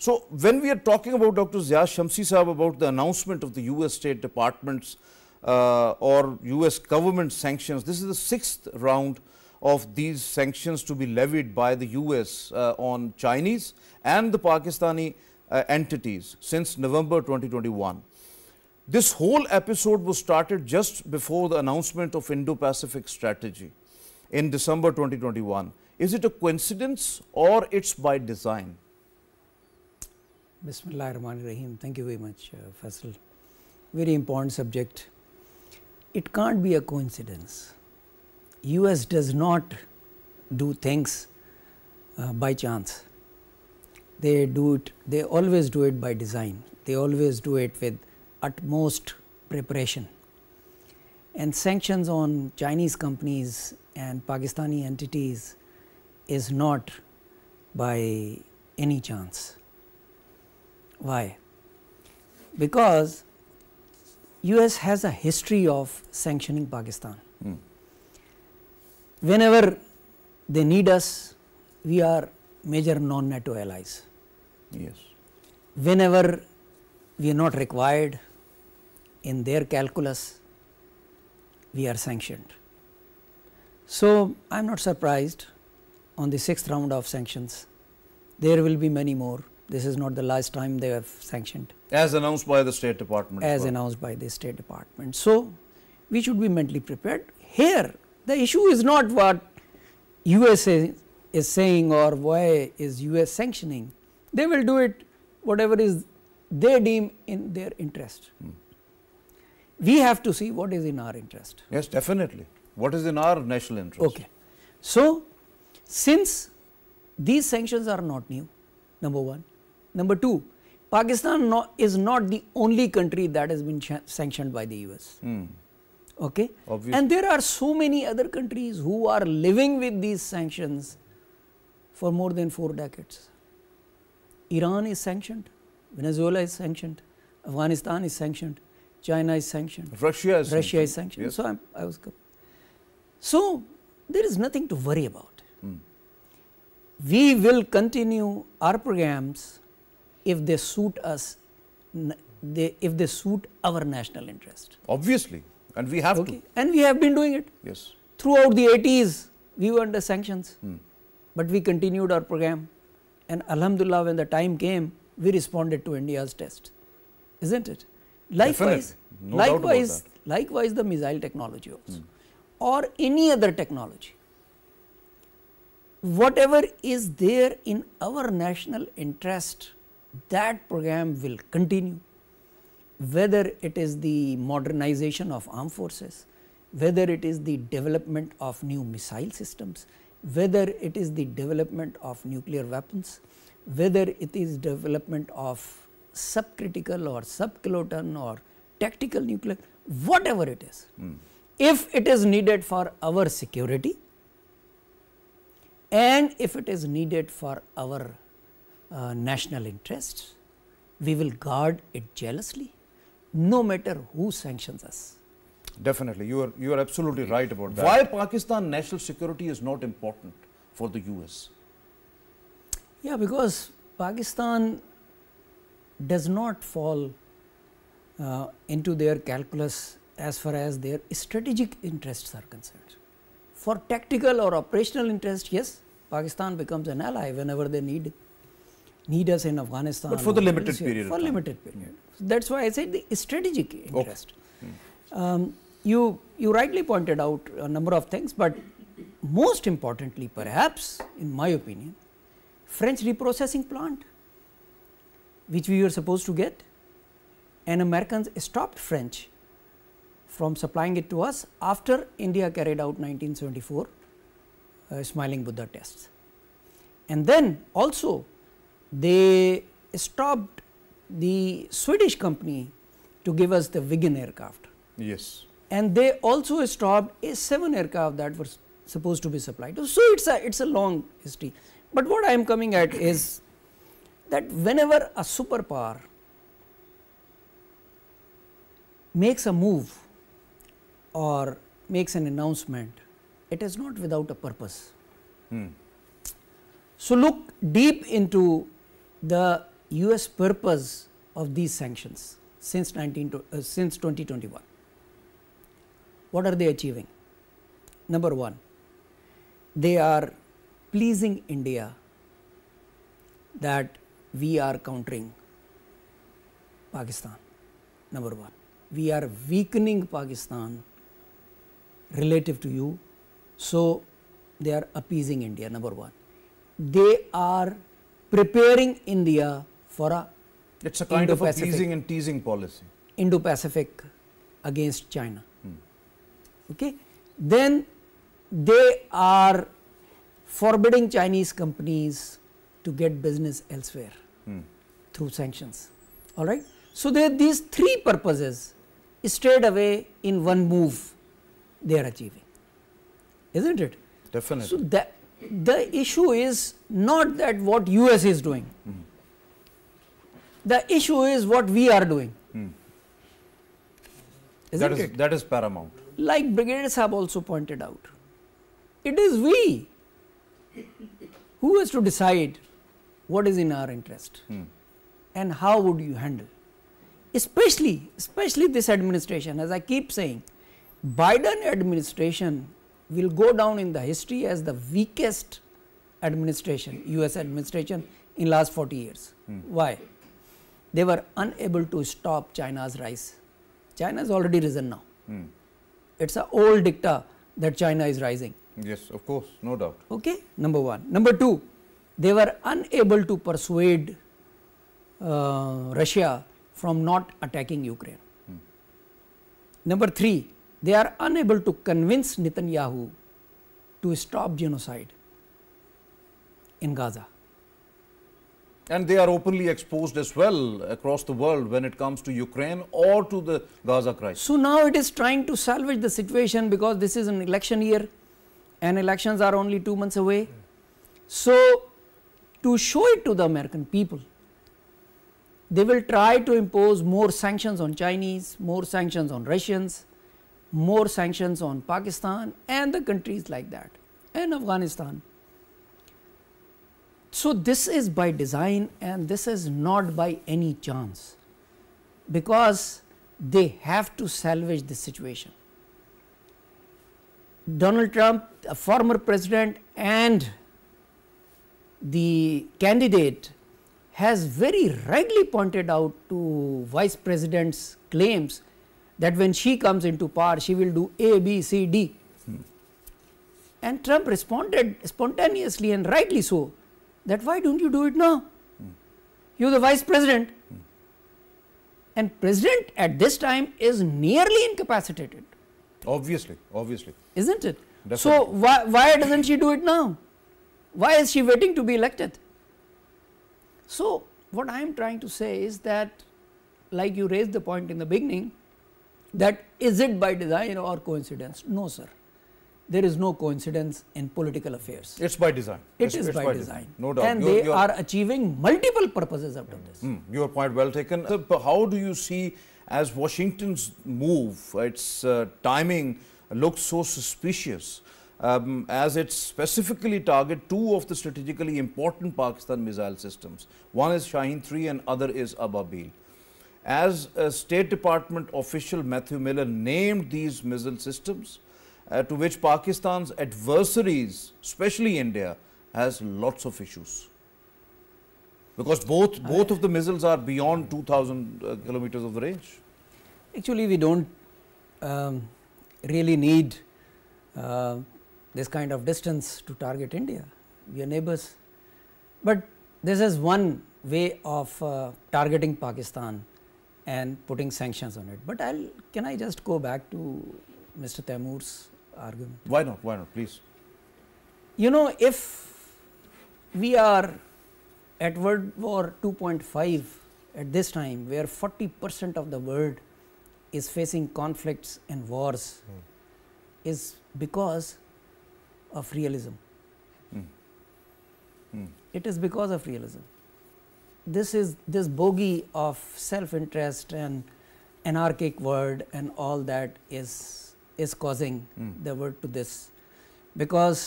So, when we are talking about Dr. Zia Shamsi Saab about the announcement of the US State Department's uh, or US government sanctions, this is the sixth round of these sanctions to be levied by the US uh, on Chinese and the Pakistani uh, entities since November 2021. This whole episode was started just before the announcement of Indo-Pacific strategy in December 2021. Is it a coincidence or it's by design? Bismillah ar-Rahman rahim Thank you very much, uh, Faisal. Very important subject. It can't be a coincidence. US does not do things uh, by chance. They do it, they always do it by design. They always do it with utmost preparation. And sanctions on Chinese companies and Pakistani entities is not by any chance. Why? Because US has a history of sanctioning Pakistan. Hmm. Whenever they need us, we are major non-NATO allies. Yes. Whenever we are not required in their calculus, we are sanctioned. So, I am not surprised on the sixth round of sanctions. There will be many more. This is not the last time they have sanctioned As announced by the State Department. as well. announced by the State Department. So, we should be mentally prepared. Here, the issue is not what USA is saying or why is US sanctioning. They will do it whatever is they deem in their interest. Hmm. We have to see what is in our interest. Yes, definitely. What is in our national interest? Okay. So, since these sanctions are not new, number one. Number two, Pakistan no, is not the only country that has been cha- sanctioned by the US. Hmm. Okay. Obvious. And there are so many other countries who are living with these sanctions for more than four decades. Iran is sanctioned, Venezuela is sanctioned, Afghanistan is sanctioned, China is sanctioned. Russia is Russia is sanctioned. sanctioned. Yes. So, I'm, I was. So, there is nothing to worry about. Hmm. We will continue our programs if they suit us, they, if they suit our national interest. Obviously. And we have Okay. And we have been doing it. Yes. throughout the 80s. We were under sanctions, Hmm. but we continued our program. And Alhamdulillah, when the time came, we responded to India's test, isn't it? Likewise. No likewise, likewise, the missile technology also, or any other technology. Whatever is there in our national interest, that program will continue. Whether it is the modernization of armed forces, whether it is the development of new missile systems, whether it is the development of nuclear weapons, whether it is development of subcritical or subkiloton or tactical nuclear, whatever it is. Hmm. If it is needed for our security and if it is needed for our uh, national interests, we will guard it jealously no matter who sanctions us. Definitely. You are, you are absolutely right about that. Why Pakistan national security is not important for the US? Yeah, because Pakistan does not fall uh, into their calculus as far as their strategic interests are concerned. For tactical or operational interest, yes, Pakistan becomes an ally whenever they need need us in Afghanistan. But for the limited elsewhere, period For limited period. That's why I said the strategic interest. Um, you you rightly pointed out a number of things, but most importantly, perhaps, in my opinion, French reprocessing plant, which we were supposed to get, and Americans stopped French from supplying it to us after India carried out 1974 uh, Smiling Buddha tests. And then also they stopped the Swedish company to give us the Viggen aircraft Yes. and they also stopped a 7 aircraft that were supposed to be supplied to. So, it is a, it's a long history. But what I am coming at is that whenever a superpower makes a move or makes an announcement, it is not without a purpose. Hmm. So, look deep into the US purpose of these sanctions since 19 to, uh, since 2021. What are they achieving? Number 1, they are pleasing India that we are countering Pakistan. Number 1, we are weakening Pakistan relative to you. So, they are appeasing India. Number 1, they are preparing India for a It's a kind of a Indo-Pacific. and teasing policy. Indo Pacific against China. Hmm. Okay. Then they are forbidding Chinese companies to get business elsewhere hmm. through sanctions. All right. So, they these three purposes straight away in one move they are achieving, isn't it? Definitely. So, that the issue is not that what US is doing. The issue is what we are doing. Isn't that is it? that is paramount. Like Brigadier have also pointed out, it is we who has to decide what is in our interest and how would you handle. Especially, especially this administration, as I keep saying, Biden administration will go down in the history as the weakest administration, US administration in last 40 years. Hmm. Why? They were unable to stop China's rise. China has already risen now. Hmm. It's a old dicta that China is rising. Yes, of course, no doubt. Okay, number one. Number two, they were unable to persuade uh, Russia from not attacking Ukraine. Hmm. Number three, they are unable to convince Netanyahu to stop genocide in Gaza. And they are openly exposed as well across the world when it comes to Ukraine or to the Gaza crisis. So now it is trying to salvage the situation because this is an election year and elections are only two months away. So, to show it to the American people, they will try to impose more sanctions on Chinese, more sanctions on Russians, more sanctions on Pakistan and the countries like that and Afghanistan. So, this is by design and this is not by any chance because they have to salvage the situation. Donald Trump, a former president and the candidate has very rightly pointed out to vice president's claims that when she comes into power she will do A, B, C, D. And Trump responded spontaneously and rightly so that why don't you do it now? You are the vice president and president at this time is nearly incapacitated Obviously, obviously. isn't it? So, why, why doesn't she do it now? Why is she waiting to be elected? So, what I am trying to say is that, like you raised the point in the beginning, that is it by design or coincidence? No, sir. There is no coincidence in political affairs. It's by design. It It's- is it's by design. No doubt. And You're- they you're- are achieving multiple purposes out of this. Hmm, your point well taken. Sir, how do you see as Washington's move, its uh, timing looks so suspicious um, as it specifically target two of the strategically important Pakistan missile systems. One is Shaheen 3 and other is Ababil. As a State Department official, Matthew Miller named these missile systems uh, to which Pakistan's adversaries, especially India, has lots of issues because both both of the missiles are beyond 2000 uh, kilometers of the range Actually, we don't um, really need uh, this kind of distance to target India. We are neighbors. But this is one way of uh, targeting Pakistan and putting sanctions on it. But I'll, can I just go back to Mr. Taimur's argument? why not why not please You know, if we are at World War 2.5 at this time, where 40 percent of the world is facing conflicts and wars, hmm. is because of realism. Hmm. Hmm. It is because of realism. This is this bogey of self-interest and anarchic world and all that is is causing the world to this because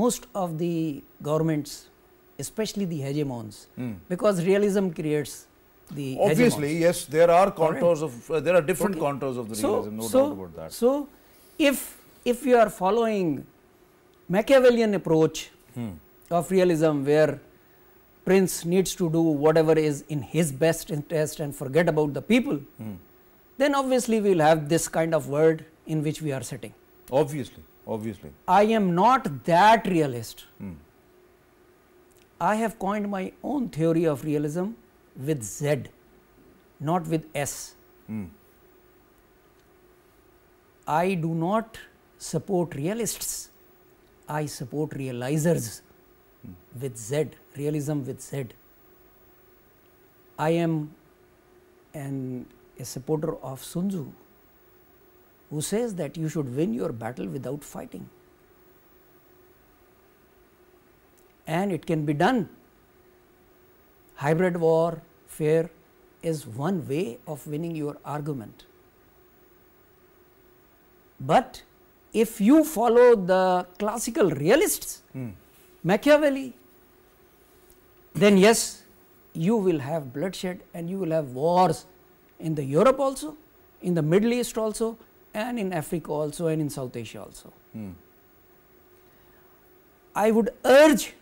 most of the governments especially the hegemons, Hmm. because realism creates the Obviously, hegemons. yes, there are right. contours of, uh, there are different Okay. contours of the so, realism, no so, doubt about that. So, if if you are following Machiavellian approach Hmm. of realism, where prince needs to do whatever is in his best interest and forget about the people, Hmm. then obviously we will have this kind of world in which we are sitting. Obviously, obviously. I am not that realist. Hmm. I have coined my own theory of realism with Z, not with S. Hmm. I do not support realists, I support realizers with Z, realism with Z. I am an, a supporter of Sun Tzu, who says that you should win your battle without fighting. And it can be done. Hybrid warfare is one way of winning your argument. But if you follow the classical realists, Hmm. Machiavelli, then yes, you will have bloodshed and you will have wars in the Europe also, in the Middle East also, and in Africa also, and in South Asia also. Hmm. I would urge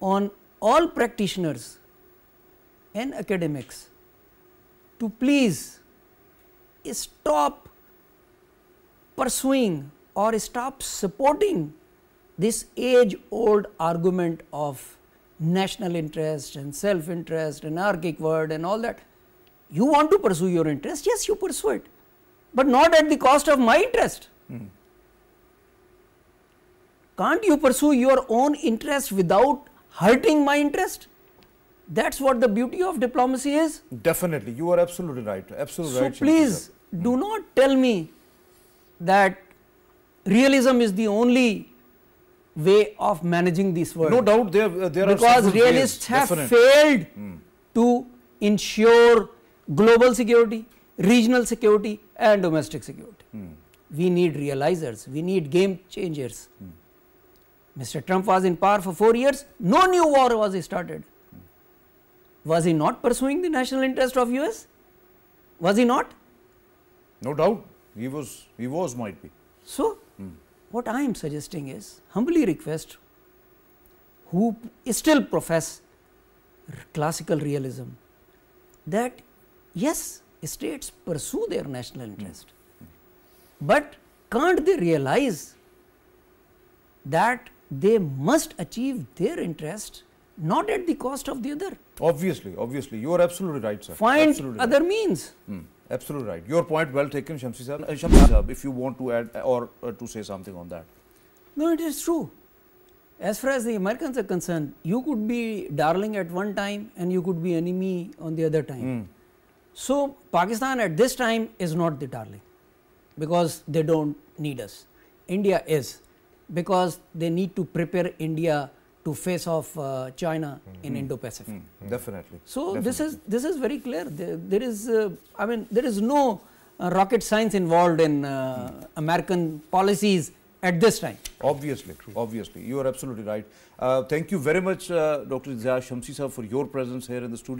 on all practitioners and academics to please stop pursuing or stop supporting this age old argument of national interest and self interest, and anarchic word and all that. You want to pursue your interest, yes, you pursue it, but not at the cost of my interest. Hmm. Can't you pursue your own interest without hurting my interest? That's what the beauty of diplomacy is. Definitely, you are absolutely right. Absolutely So right. Shamsi please do not tell me that realism is the only way of managing this world. No doubt, there, uh, there are because ways, realists have definitely. failed hmm. to ensure global security, regional security, and domestic security. Hmm. We need realizers, we need game changers. Hmm. Mr. Trump was in power for four years, no new war was started. Was he not pursuing the national interest of US? Was he not? No doubt, he was, he was, might be. So, what I am suggesting is humbly request who still profess classical realism that yes, states pursue their national interest, but can't they realize that they must achieve their interest not at the cost of the other? Obviously, obviously, you are absolutely right, sir. Find absolutely other right. means. Hmm. Absolutely right. Your point well taken, Shamsi sir. Uh, Shamsi sir, if you want to add uh, or uh, to say something on that. No, it is true. As far as the Americans are concerned, you could be darling at one time and you could be enemy on the other time. So, Pakistan at this time is not the darling because they don't need us. India is because they need to prepare India to face off uh, China in Indo-Pacific. Definitely. So this is this is very clear. There, there is, uh, I mean, there is no uh, rocket science involved in uh, American policies at this time. Obviously, True. obviously, you are absolutely right. Uh, thank you very much, uh, Dr. Zia Shamsi sir, for your presence here in the studio.